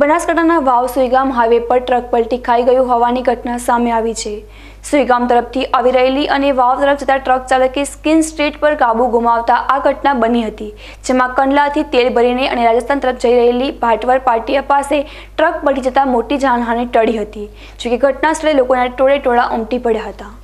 બનાસકાંઠાના વાવ સુઈગામ હાઈવે પર ટ્રક પલટી ખાઈ ગયું હોવાની ઘટના સામે આવી છે. સુઈગામ તરફથી આવી રહેલી અને વાવ તરફ જતા ટ્રક ચાલકે સ્કિન સ્ટ્રીટ પર કાબુ ગુમાવતા આ ઘટના બની હતી, જેમાં કંડલાથી તેલ ભરીને અને રાજસ્થાન તરફ જઈ રહેલી ભાટવર પાટિયા પાસે ટ્રક પલટી જતા મોટી જાનહાનિ ટળી હતી, જોકે ઘટના સ્થળે લોકોના ટોળે ટોળા ઉમટી પડ્યા હતા.